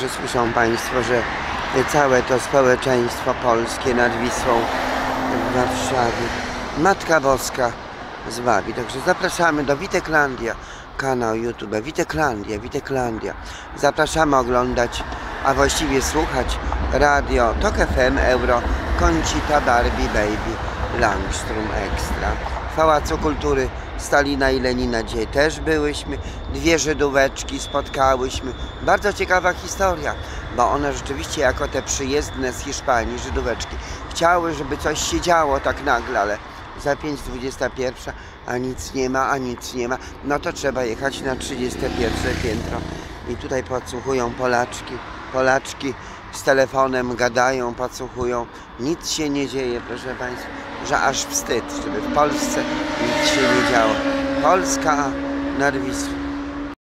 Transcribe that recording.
Także słyszą Państwo, że całe to społeczeństwo polskie nad Wisłą w Warszawie. Matka Boska zbawi. Także zapraszamy do Witeklandia, kanał YouTube Witeklandia, Witeklandia. Zapraszamy oglądać, a właściwie słuchać radio Tok FM Euro Koncita Barbie Baby Langstrom Extra. W Pałacu Kultury Stalina i Lenina dzisiaj też byłyśmy. Dwie Żydóweczki spotkałyśmy. Bardzo ciekawa historia, bo one rzeczywiście jako te przyjezdne z Hiszpanii, Żydóweczki, chciały, żeby coś się działo tak nagle, ale za 5.21, a nic nie ma, a nic nie ma, no to trzeba jechać na 31 piętro. I tutaj podsłuchują Polaczki, Polaczki z telefonem gadają, podsłuchują. Nic się nie dzieje, proszę Państwa, że aż wstyd, żeby w Polsce nic się nie działo. Polska nad Wisłą.